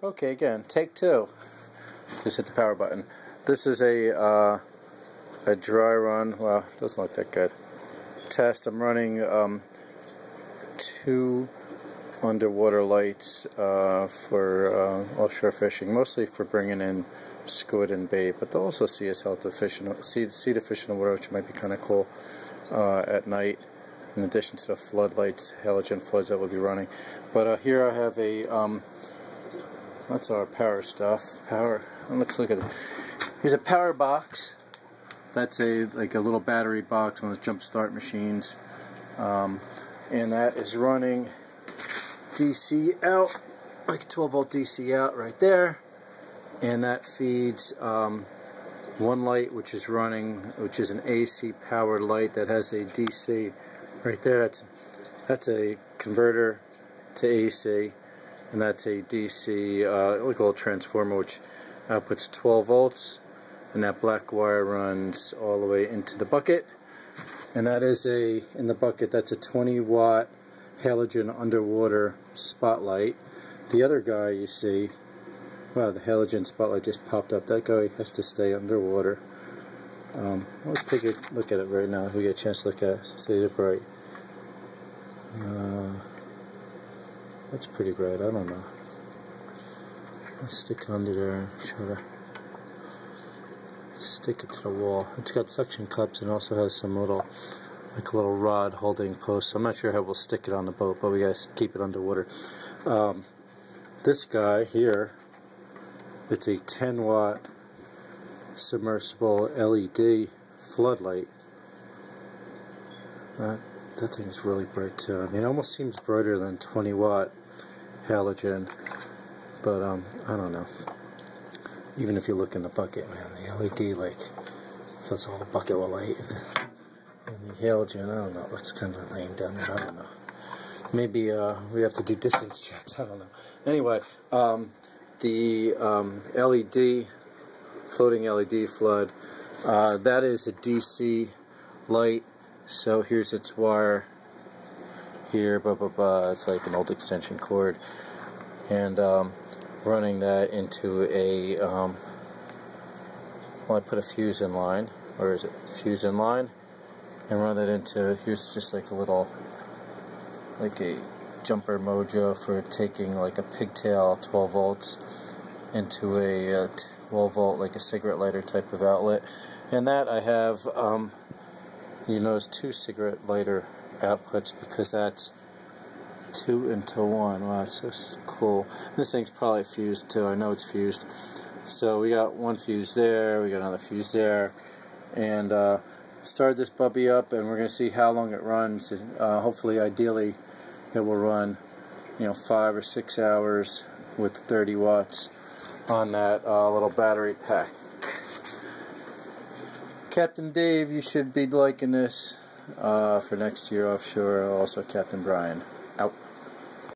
Okay, again, take two. Just hit the power button. This is a uh, a dry run. Well, doesn't look that good. Test. I'm running um, two underwater lights uh, for uh, offshore fishing, mostly for bringing in squid and bait, but they'll also see us out the fish, in, see, see the fish in the water, which might be kind of cool uh, at night in addition to the floodlights, halogen floods that we'll be running. But uh, here I have a um, that's our power stuff. Power. Let's look at it. Here's a power box. That's a like a little battery box, on those jump start machines, um, and that is running DC out, like a 12 volt DC out right there, and that feeds um, one light which is running, which is an AC powered light that has a DC right there. That's that's a converter to AC and that's a DC uh, little transformer which outputs 12 volts and that black wire runs all the way into the bucket. And that is a in the bucket that's a 20 watt halogen underwater spotlight. The other guy you see wow the halogen spotlight just popped up. That guy has to stay underwater. Um, let's take a look at it right now. If we get a chance to look at it see it bright. Uh, that's pretty bright. I don't know. Let's stick it under there and try to stick it to the wall. It's got suction cups and also has some little, like a little rod holding posts. I'm not sure how we'll stick it on the boat, but we gotta keep it underwater. Um, this guy here, it's a 10 watt submersible LED floodlight. Uh, that thing is really bright too. I mean, it almost seems brighter than 20 watt halogen, but um, I don't know. Even if you look in the bucket, man, the LED like fills all the bucket with light, and the halogen, I don't know, it looks kind of lame down there. I don't know. Maybe uh, we have to do distance checks. I don't know. Anyway, um, the um, LED floating LED flood. Uh, that is a DC light so here's its wire here, blah, blah, blah. It's like an old extension cord. And um, running that into a, um, well, I put a fuse in line. Where is it? Fuse in line. And run that into, here's just like a little, like a jumper mojo for taking like a pigtail 12 volts into a uh, 12 volt, like a cigarette lighter type of outlet. And that I have, um, you notice two cigarette lighter outputs because that's two into one. Wow, that's so cool. This thing's probably fused too. I know it's fused. So we got one fuse there, we got another fuse there, and uh, start this bubby up, and we're going to see how long it runs. Uh, hopefully, ideally, it will run, you know, five or six hours with 30 watts on that uh, little battery pack. Captain Dave, you should be liking this uh, for next year offshore. Also, Captain Brian. Out.